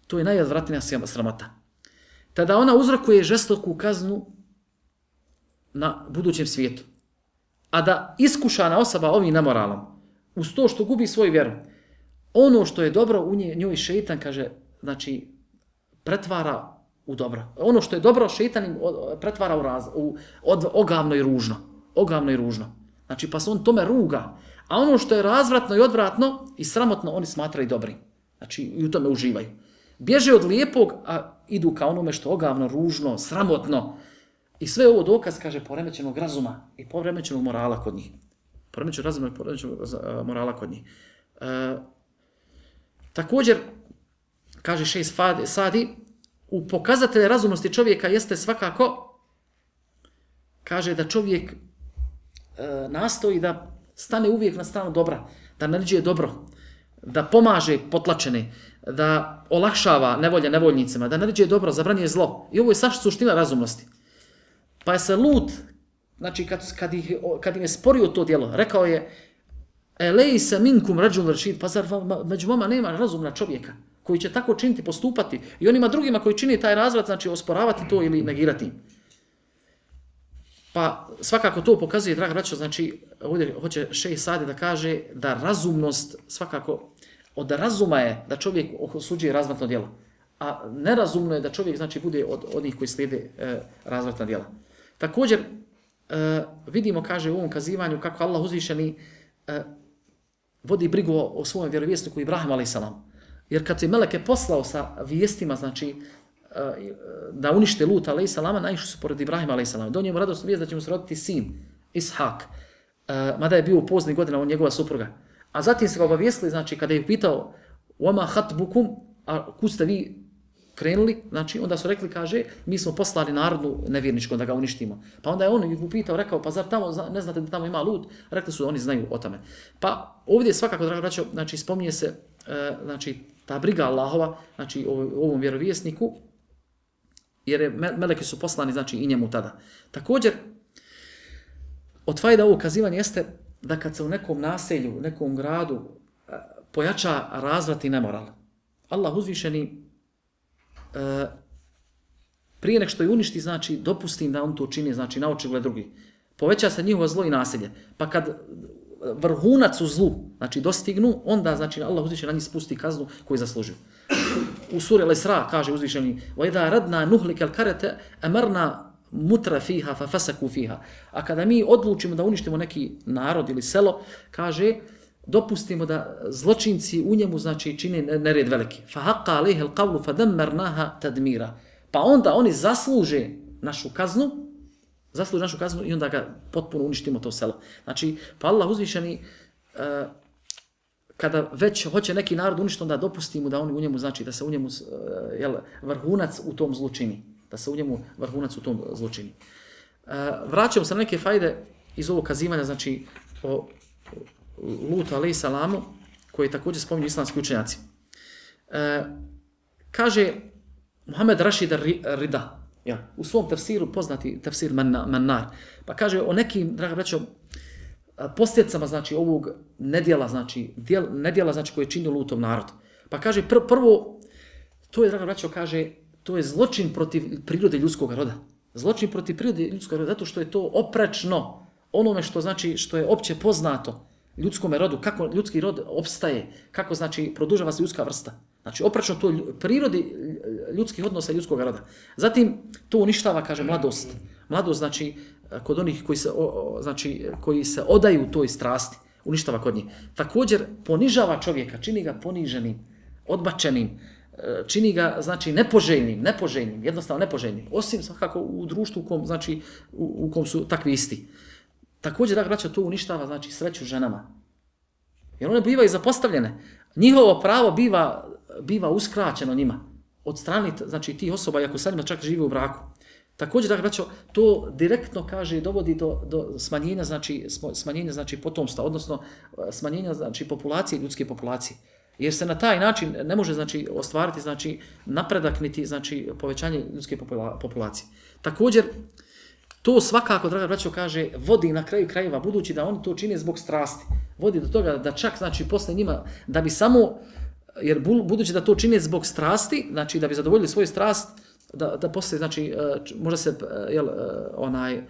to je najodvratnija sramota. Tada ona uzrokuje žestoku kaznu na budućem svijetu. A da iskušana osoba ovim namoralom, uz to što gubi svoju vjeru, ono što je dobro u njoj šeitan, kaže, znači, pretvara u dobro. Ono što je dobro, šeitan im pretvara u, raz, u od, ogavno i ružno. Ogavno i ružno. Znači, pa se on tome ruga. A ono što je razvratno i odvratno i sramotno, oni smatraju dobri. Znači, i u tome uživaju. Bježe od lijepog, a idu ka onome što je ogavno, ružno, sramotno. I sve ovo dokaz, kaže, poremećenog razuma i poremećenog morala kod njih. Poremećenog razuma i poremećenog morala kod njih. E, također, kaže šest sadi, u pokazatelje razumnosti čovjeka jeste svakako, kaže da čovjek e, nastoji da stane uvijek na stranu dobra, da naređuje dobro, da pomaže potlačene, da olakšava nevolje nevoljnicima, da naređuje dobro, zabranjuje zlo. I ovo je saš suština razumnosti. Pa je se lud, znači kad, kad, ih, kad im je sporio to djelo, rekao je, Elej se minkum rađun rešid, pa zar među vama nema razumna čovjeka? koji će tako činiti, postupati i onima drugima koji čini taj razvrat, znači osporavati to ili negirati. Pa svakako to pokazuje, draga braćo, znači ovdje hoće šej sadi da kaže da razumnost svakako, od razuma je da čovjek osuđuje razvratno djelo. A nerazumno je da čovjek znači bude od onih koji slijede e, razvratna djela. Također, e, vidimo, kaže u ovom kazivanju, kako Allah uzvišeni e, vodi brigu o, o svojom vjerovjesniku Ibrahim a.s. Jer kad se Meleke poslao sa vijestima, znači, da unište Lut, alaih salama, naišli su pored Ibrahima, alaih salama. Do njemu radosno vijest da će mu se roditi sin, Ishak, e, mada je bio u pozni godina on njegova supruga. A zatim se ga obavijestili, znači, kada je pitao, Oma hat bukum, a kud ste vi krenuli, znači, onda su rekli, kaže, mi smo poslali narodnu nevjerničku da ga uništimo. Pa onda je on ih upitao, rekao, pa zar tamo, ne znate da tamo ima Lut? Rekli su, oni znaju o tome. Pa ovdje svakako, drago braćo, znači, spominje se, e, znači, ta briga Allahova, znači ovom vjerovjesniku, jer je, meleki su poslani, znači i njemu tada. Također, od fajda ovo kazivanje jeste da kad se u nekom naselju, u nekom gradu e, pojača razvrat i nemoral, Allah uzvišeni e, prije nek što je uništi, znači dopustim da on to čini, znači na očigled drugi. Poveća se njihovo zlo i naselje. Pa kad vrhunac u zlu, znači dostignu, onda znači Allah uzviše na njih spusti kaznu koju zaslužuju. U suri Al-Isra kaže uzvišeni وَإِذَا رَدْنَا نُهْلِكَ الْكَرَتَ أَمَرْنَا mutra fiha fa fasaku fiha. A kada mi odlučimo da uništimo neki narod ili selo, kaže, dopustimo da zločinci u njemu znači čine nered veliki. Fa haqqa alayhi al-qawlu fa dammarnaha tadmira. Pa onda oni zasluže našu kaznu, zasluži našu kaznu i onda ga potpuno uništimo to selo. Znači, pa Allah uzvišeni, e, kada već hoće neki narod uništiti, onda dopustimo da oni u njemu, znači da se u njemu e, jel, vrhunac u tom zločini. Da se u njemu vrhunac u tom zločini. Uh, e, vraćamo se na neke fajde iz ovog kazivanja, znači o Lutu alaih salamu, koji također spominju islamski učenjaci. Kaže Muhammed Rashid Rida, Ja, u svom tefsiru poznati tefsir Mannar. Pa kaže o nekim, draga braćo, posljedicama znači ovog nedjela, znači djel, nedjela znači koje čini lutom narod. Pa kaže pr prvo, to je, draga braćo, kaže, to je zločin protiv prirode ljudskog roda. Zločin protiv prirode ljudskog roda, zato što je to oprečno, onome što znači što je opće poznato ljudskom rodu, kako ljudski rod opstaje, kako znači produžava se ljudska vrsta. Znači opračno to prirodi ljudskih odnosa ljudskog roda. Zatim to uništava, kaže, mladost. Mladost znači e, kod onih koji se, o, znači, e, koji se odaju toj strasti, uništava kod njih. Također ponižava čovjeka, čini ga poniženim, odbačenim, e, čini ga znači nepoželjnim, nepoželjnim, jednostavno nepoželjnim, osim svakako u društvu u kom, znači, u, u kom su takvi isti. Također, da braća, to uništava znači sreću ženama. Jer one bivaju zapostavljene. Njihovo pravo biva, biva uskraćeno njima. Od strane znači, tih osoba, ako sa njima čak žive u braku. Također, da braćo, to direktno kaže dovodi do, do smanjenja, znači, smanjenja, znači, potomstva, odnosno e, smanjenja, znači, populacije, ljudske populacije. Jer se na taj način ne može, znači, ostvariti, znači, napredak niti, znači, povećanje ljudske populacije. Također, To svakako, draga braćo, kaže, vodi na kraju krajeva, budući da oni to čine zbog strasti. Vodi do toga da čak, znači, posle njima, da bi samo, jer budući da to čine zbog strasti, znači, da bi zadovoljili svoju strast, da, da posle, znači, e, možda se, e, jel, e, onaj,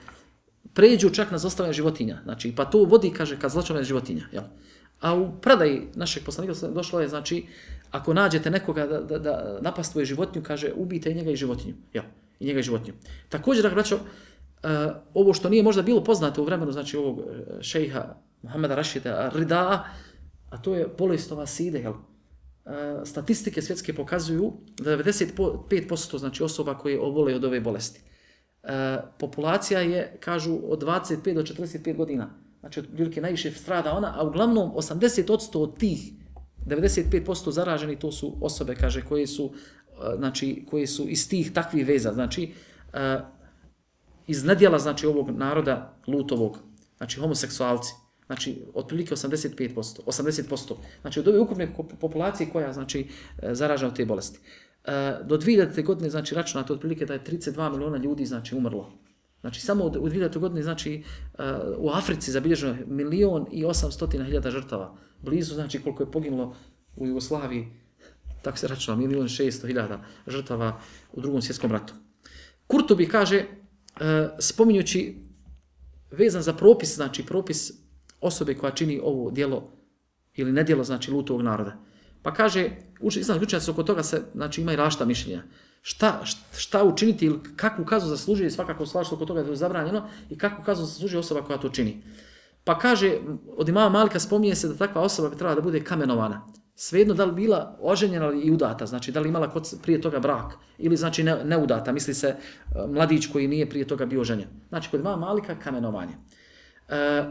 pređu čak na zostavljanje životinja. Znači, pa to vodi, kaže, ka zločavljanje životinja. Jel? A u predaji našeg poslanika došlo je, znači, ako nađete nekoga da, da, da napastuje životinju, kaže, ubijte njega i životinju. Jel? I njega i životinju. Također, dakle, braćo, ovo što nije možda bilo poznato u vremenu, znači ovog šejha Muhameda Rašida Rida, a to je bolest ova side, jel? E, statistike svjetske pokazuju da 95% znači osoba koje obole od ove bolesti. Uh, populacija je, kažu, od 25 do 45 godina. Znači, otprilike najviše strada ona, a uglavnom 80% od tih 95% zaraženi to su osobe, kaže, koje su, e, znači, koje su iz tih takvih veza. Znači, iz nedjela znači ovog naroda lutovog, znači homoseksualci, znači otprilike 85%, 80%, znači od ove ukupne populacije koja znači e, zaraža od te bolesti. E, do 2000. godine znači računate otprilike da je 32 miliona ljudi znači umrlo. Znači samo u 2000. godine znači e, u Africi zabilježeno je milion i 800 hiljada žrtava. Blizu znači koliko je poginulo u Jugoslaviji, tako se računa, milion i 600 hiljada žrtava u drugom svjetskom ratu. Kurtobi kaže, e, spominjući vezan za propis, znači propis osobe koja čini ovo djelo ili nedjelo, znači lutovog naroda. Pa kaže, uči, islamski učenjaci oko toga se, znači ima i rašta mišljenja. Šta, šta učiniti ili kakvu kaznu zaslužuje svakako slašto oko toga da je zabranjeno i kakvu kaznu zaslužuje osoba koja to čini. Pa kaže, od imama Malika spominje se da takva osoba bi trebala da bude kamenovana svejedno da li bila oženjena ili udata, znači da li imala kod prije toga brak, ili znači ne, neudata, misli se e, mladić koji nije prije toga bio oženjen. Znači kod imama malika kamenovanje. E,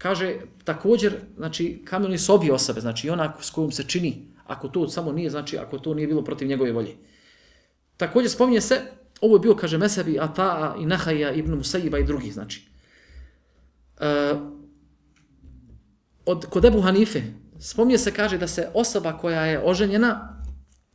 kaže također, znači kamenovani su obje osobe, znači ona s kojom se čini, ako to samo nije, znači ako to nije bilo protiv njegove volje. Također spominje se, ovo je bio, kaže Mesebi, Ata'a i Nahaja ibn Musaiba i drugi, znači. E, od, kod Ebu Hanife, spominje se, kaže, da se osoba koja je oženjena,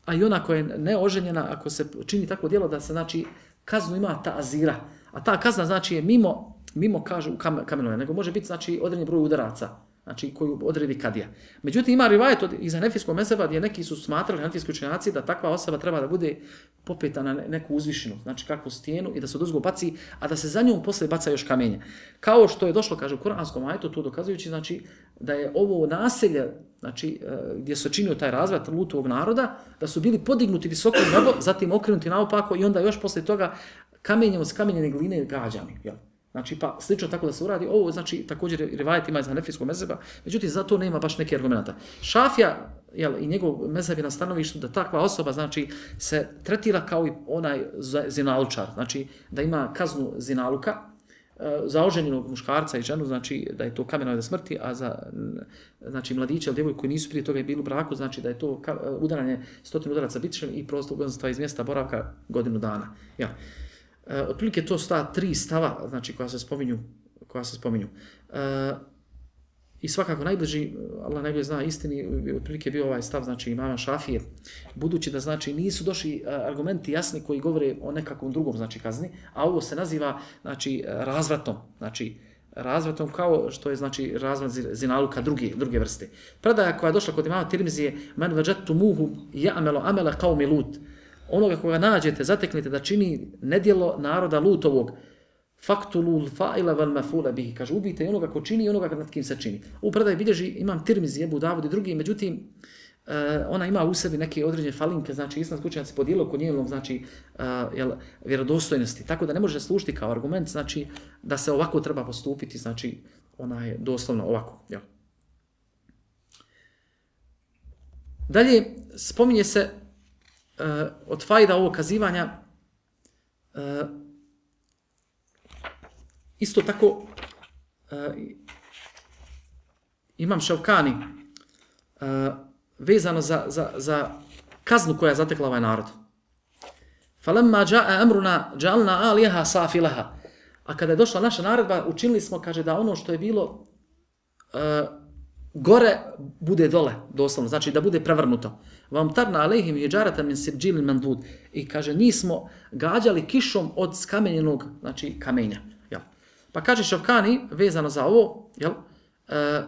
a i ona koja je neoženjena, ako se čini tako djelo, da se, znači, kaznu ima ta azira. A ta kazna, znači, je mimo, mimo kažu u kamenove, nego može biti, znači, određeni broj udaraca znači koju odredi kadija. Međutim, ima rivajet od, iz Hanefijskog mezeba gdje neki su smatrali Hanefijski učenjaci da takva osoba treba da bude popeta na neku uzvišinu, znači kakvu stijenu i da se odozgo baci, a da se za njom posle baca još kamenje. Kao što je došlo, kaže u Kur'anskom ajetu, to dokazujući znači, da je ovo naselje znači, e, gdje se činio taj razvrat lutovog naroda, da su bili podignuti visoko nebo, zatim okrenuti naopako i onda još posle toga kamenjem s kamenjene gline gađani. Jel? Znači, pa slično tako da se uradi. Ovo, znači, također rivajet ima iz Hanefijskog mezeba, međutim, za to nema baš neke argumenta. Šafija, jel, i njegov mezeb je na stanovištu da takva osoba, znači, se tretira kao i onaj zinalučar. Znači, da ima kaznu zinaluka, e, za oženjenog muškarca i ženu, znači da je to kamenovanje da smrti, a za znači, mladića ili djevojku koji nisu prije toga bili u braku, znači da je to udaranje stotinu udaraca bitišem i prosto ugodnostva iz mjesta boravka godinu dana. Ja. Eh, otprilike to sta tri stava, znači koja se spominju, koja se spominju. E, I svakako najbliži, Allah najbolje zna istini, otprilike bio ovaj stav, znači imama Šafije, budući da znači nisu došli eh, argumenti jasni koji govore o nekakvom drugom znači kazni, a ovo se naziva znači razvratom, znači razvratom kao što je znači razvrat zinaluka druge, druge vrste. Predaja koja je došla kod imama Tirmizije, man vađatu muhu ja'melo amela kao milut, onoga koga nađete, zateknete da čini nedjelo naroda lutovog, faktulul fa'ila vel mafula bihi. Kaže, ubijte i onoga ko čini i onoga nad kim se čini. U predaj bilježi, imam tirmizi, jebu Davud i drugi, međutim, uh, ona ima u sebi neke određene falinke, znači islamski učenjaci podijelo kod njenog, znači, uh, jel, vjerodostojnosti. Tako da ne može služiti kao argument, znači, da se ovako treba postupiti, znači, ona je doslovno ovako, jel. Dalje, spominje se uh, od fajda ovog kazivanja uh, isto tako uh, imam Šavkani uh, vezano za, za, za kaznu koja je zatekla ovaj narod. Falemma ja'a amruna ja'alna aliha safilaha. A kada je došla naša naredba, učinili smo, kaže, da ono što je bilo uh, gore bude dole, doslovno, znači da bude prevrnuto. Vam tarna alehim je džarata min sirđili mandud. I kaže, nismo gađali kišom od skamenjenog, znači kamenja. Jel? Pa kaže Šavkani, vezano za ovo, jel? E,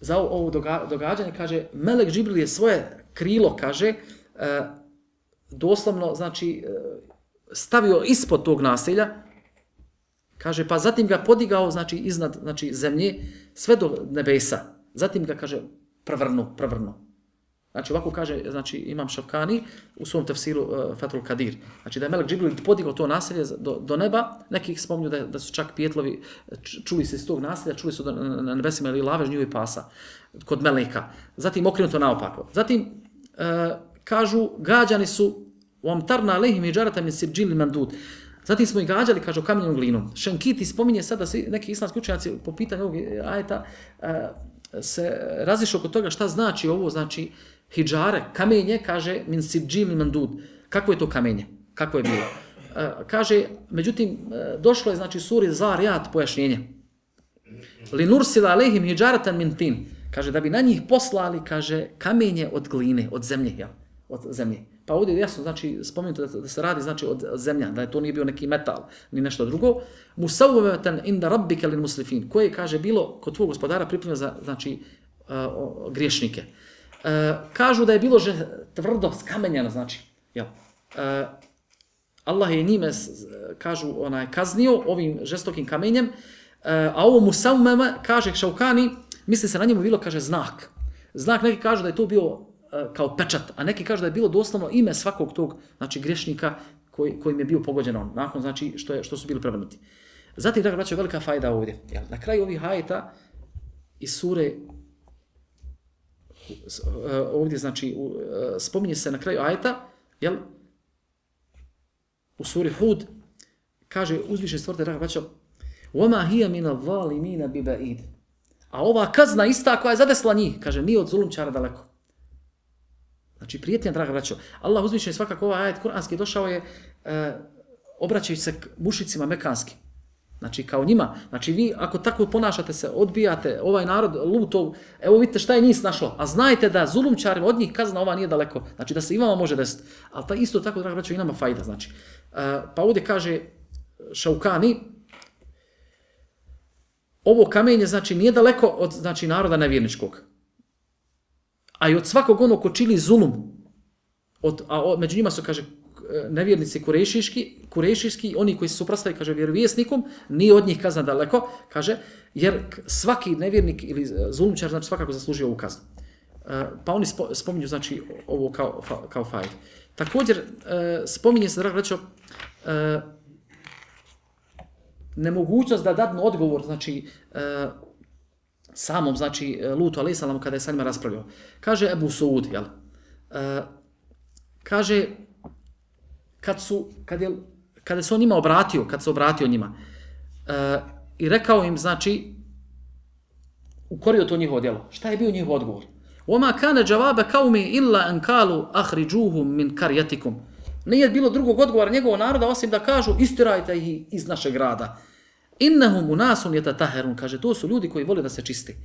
za ovo, ovo doga, događanje, kaže, Melek Džibril je svoje krilo, kaže, e, doslovno, znači, e, stavio ispod tog naselja, kaže, pa zatim ga podigao, znači, iznad znači, zemlje, sve do nebesa, Zatim ga kaže prevrnu, prevrnu. Znači ovako kaže, znači imam Šafkani u svom tefsiru eh, uh, Fatul Kadir. Znači da je Melek Džibril podigao to naselje do, do neba, neki ih spomnju da, da su čak pijetlovi, čuli se iz tog naselja, čuli su da na nebesima ili lavež njihovi pasa kod Meleka. Zatim okrenuto naopako. Zatim uh, kažu, gađani su u amtarna alehim i džarata min se mandud. Zatim smo i gađali, kaže, kamenjom glinom. Šenkiti spominje sada se neki islamski učenjaci po pitanju ovog eh, ajeta, uh, se razišao kod toga šta znači ovo, znači hijđare, kamenje, kaže min sibđim mandud. Kako je to kamenje? Kako je bilo? E, kaže, međutim, e, došlo je, znači, suri zarijat pojašnjenje. Li nursila alehim hijđaratan min tin. Kaže, da bi na njih poslali, kaže, kamenje od gline, od zemlje, ja, od zemlje. Pa ovdje jasno, znači, spomenuto da, da se radi znači, od zemlja, da je to nije bio neki metal, ni nešto drugo. Musawwatan inda rabbika lil muslifin, koje kaže bilo kod tvog gospodara pripremljeno za znači uh, griješnike. Uh, kažu da je bilo že tvrdo skamenjeno, znači, jel? Uh, Allah je njime, kažu, onaj, kaznio ovim žestokim kamenjem, uh, a ovo Musawwama, kaže Šaukani, misli se na njemu bilo, kaže, znak. Znak neki kažu da je to bio kao pečat, a neki kažu da je bilo doslovno ime svakog tog znači grešnika koji, kojim je bio pogođen on, nakon znači što, je, što su bili prevrnuti. Zatim, dakle, braćo, velika fajda ovdje. Jel? Na kraju ovih hajeta iz sure e, ovdje, znači, e, spominje se na kraju ajeta, jel? U suri Hud, kaže uzviše stvorte, dakle, braćo, وَمَا هِيَ مِنَ الظَّالِمِينَ بِبَئِدِ A ova kazna ista koja je zadesla njih, kaže, nije od zulumčara daleko. Znači, prijetnja, draga braćo. Allah uzvišen je svakako ovaj ajet kuranski došao je e, obraćajući se mušicima mekanski. Znači, kao njima. Znači, vi ako tako ponašate se, odbijate ovaj narod, lutov, evo vidite šta je njih snašlo. A znajte da zulumčarima od njih kazna ova nije daleko. Znači, da se i vama može desiti. Ali ta isto tako, draga braćo, i nama fajda. Znači, e, pa ovdje kaže Šaukani, ovo kamenje, znači, nije daleko od znači, naroda nevjerničkog a i od svakog onog ko čini zulum, od, a od, među njima su, kaže, e, nevjernici kurešiški, kurešiški, oni koji se suprastavaju, kaže, vjerovjesnikom, nije od njih kazna daleko, kaže, jer svaki nevjernik ili e, zulumčar, znači, svakako zaslužio ovu kaznu. E, pa oni spominju, znači, ovo kao, kao fajl. Također, spominje se, drago rečo, nemogućnost da dadnu odgovor, znači, samom, znači, e, Lutu alaih salam, kada je sa njima raspravljao. Kaže Ebu Saud, jel? E, kaže, kad su, kad je, kada se on njima obratio, kad se obratio njima, e, i rekao im, znači, ukorio to njihovo djelo. Šta je bio njihov odgovor? Oma kane džavabe kaumi illa an kalu ahriđuhum min karjetikum. Nije bilo drugog odgovora njegovog naroda, osim da kažu, istirajte ih iz našeg grada. Innahum unasun yatataharun, kaže to su ljudi koji vole da se čiste.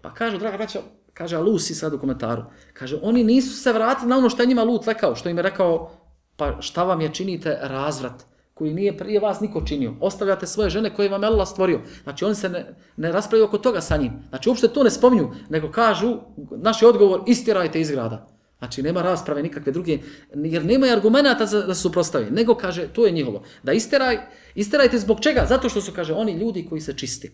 Pa kaže draga braća, kaže Alusi sad u komentaru, kaže oni nisu se vratili na ono što je njima Lut rekao, što im je rekao, pa šta vam je činite razvrat koji nije prije vas niko činio. Ostavljate svoje žene koje vam je Allah stvorio. Znači oni se ne, ne raspravljaju oko toga sa njim. Znači uopšte to ne spominju, nego kažu, naš je odgovor, istirajte iz grada. Znači, nema rasprave nikakve druge, jer nema argumenta za, da se suprostavi, Nego kaže, to je njihovo. Da isteraj, isterajte zbog čega? Zato što su, kaže, oni ljudi koji se čisti.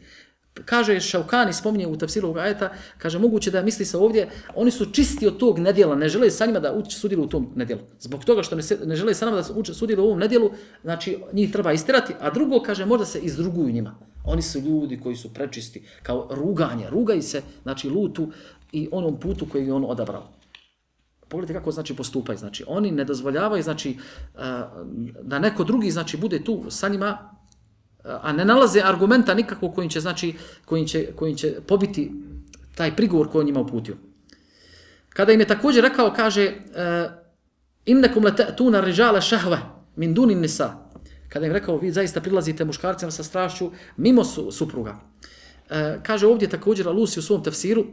Kaže Šaukani, spominje u tafsiru ovog ajeta, kaže, moguće da misli se ovdje, oni su čisti od tog nedjela, ne žele sa njima da uče sudjelu u tom nedjelu. Zbog toga što ne, ne žele sa nama da uče sudjelu u ovom nedjelu, znači njih treba isterati, a drugo, kaže, možda se izruguju njima. Oni su ljudi koji su prečisti, kao ruganje, rugaj se, znači, lutu i onom putu koji je on odabrao. Pogledajte kako znači postupaju. Znači, oni ne dozvoljavaju znači, e, da neko drugi znači bude tu sa njima, e, a ne nalaze argumenta nikako kojim će, znači, kojim će, kojim će pobiti taj prigovor koji on njima uputio. Kada im je također rekao, kaže, e, innekum le tu na režale šahve min dunin nisa. Kada im rekao, vi zaista prilazite muškarcima sa strašću mimo su, supruga. kaže ovdje također Alusi u svom tefsiru,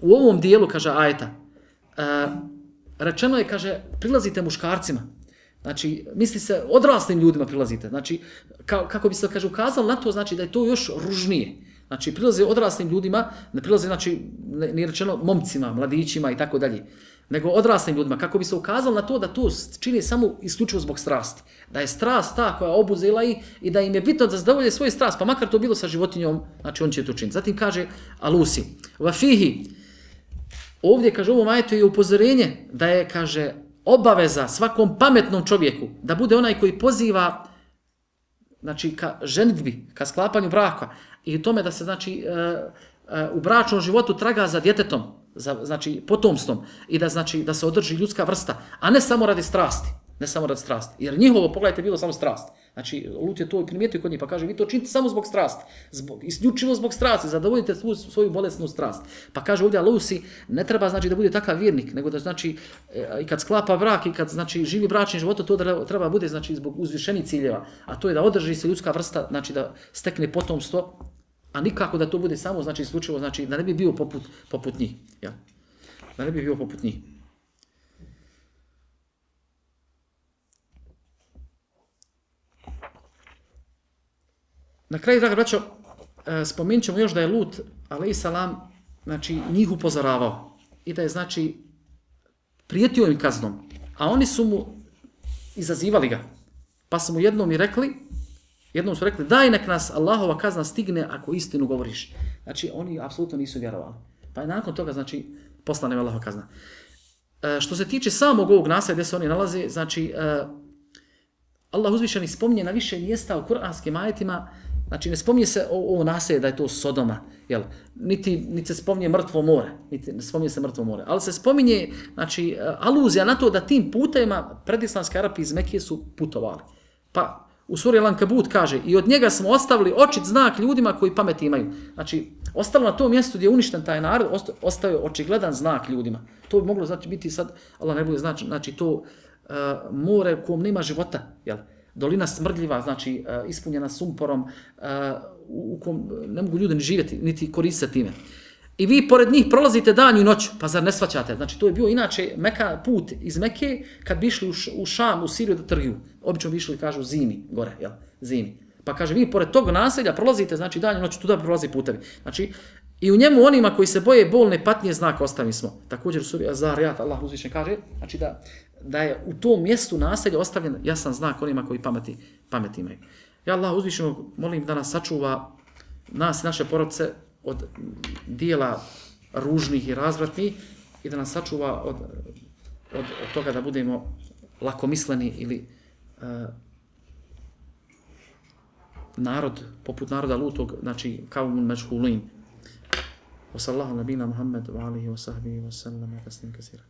u ovom dijelu, kaže ajeta, rečeno je, kaže, prilazite muškarcima. Znači, misli se, odraslim ljudima prilazite. Znači, ka, kako bi se, kaže, ukazalo na to, znači da je to još ružnije. Znači, prilaze odraslim ljudima, ne prilaze, znači, nije rečeno momcima, mladićima i tako dalje, nego odraslim ljudima, kako bi se ukazalo na to da to čini samo isključivo zbog strasti. Da je strast ta koja obuzela i, i da im je bitno da zadovolje svoj strast, pa makar to bilo sa životinjom, znači on će to činiti. Zatim kaže Alusi, vafihi, Ovdje, kaže, ovo majeto je upozorenje da je, kaže, obaveza svakom pametnom čovjeku da bude onaj koji poziva znači, ka ženitbi, ka sklapanju braka i tome da se, znači, e, e, u bračnom životu traga za djetetom, za, znači, potomstvom i da, znači, da se održi ljudska vrsta, a ne samo radi strasti ne samo rad strasti. Jer njihovo, pogledajte, bilo samo strast. Znači, Lut je to primijetio kod njih, pa kaže, vi to činite samo zbog strasti. Zbog, isključivo zbog strasti, zadovoljite svoju, svoju bolesnu strast. Pa kaže ovdje Lusi, ne treba znači da bude takav vjernik, nego da znači, e, i kad sklapa brak, i kad znači živi bračni život, to da treba bude znači zbog uzvišenih ciljeva. A to je da održi se ljudska vrsta, znači da stekne potomstvo, a nikako da to bude samo, znači, isključivo, znači, da ne bi bio poput, poput njih. Ja. Da ne bi bio poput njih. Na kraju, draga braćo, e, spomenut ćemo još da je Lut, alaih salam, znači, njih upozoravao. I da je, znači, prijetio im kaznom. A oni su mu izazivali ga. Pa su mu jednom i rekli, jednom su rekli, daj nek nas Allahova kazna stigne ako istinu govoriš. Znači, oni apsolutno nisu vjerovali. Pa je nakon toga, znači, poslane Allahova kazna. E, što se tiče samog ovog naselja gdje se oni nalaze, znači, e, Allah uzvišeni spominje na više mjesta u kuranskim ajetima, Znači, ne spominje se ovo naselje da je to Sodoma, jel? Niti, niti se spominje mrtvo more, niti ne spominje se mrtvo more, ali se spominje, znači, e, aluzija na to da tim putajima predislamski Arapi iz Mekije su putovali. Pa, u suri Lankabut kaže, i od njega smo ostavili očit znak ljudima koji pamet imaju. Znači, ostalo na tom mjestu gdje je uništen taj narod, ostavio očigledan znak ljudima. To bi moglo znači biti sad, Allah ne bude znači, znači to uh, more u kom nema života, jel? Dolina smrdljiva, znači e, ispunjena sumporom, e, u kom ne mogu ljudi ni živjeti, niti koristiti time. I vi pored njih prolazite dan i noć, pa zar ne svaćate? Znači, to je bio inače Meka, put iz Meke, kad bi išli u, u Šam, u Siriju da trguju. Obično bi išli, kažu, zimi, gore, jel? Zimi. Pa kaže, vi pored tog naselja prolazite, znači, dan i noć, tuda prolazi putevi. Znači, i u njemu onima koji se boje bolne patnje znak ostavili smo. Također, suri Azarijat, Allah uzvišen kaže, znači da da je u tom mjestu naselja ostavljen jasan znak onima koji pameti, pameti imaju. Ja Allah uzvišeno molim da nas sačuva nas i naše porodce od dijela ružnih i razvratnih i da nas sačuva od, od, od toga da budemo lakomisleni ili uh, narod, poput naroda lutog, znači kao mun mečhulim. Wa sallahu nabina Muhammed wa alihi wa sahbihi wa sallam wa taslim kasira.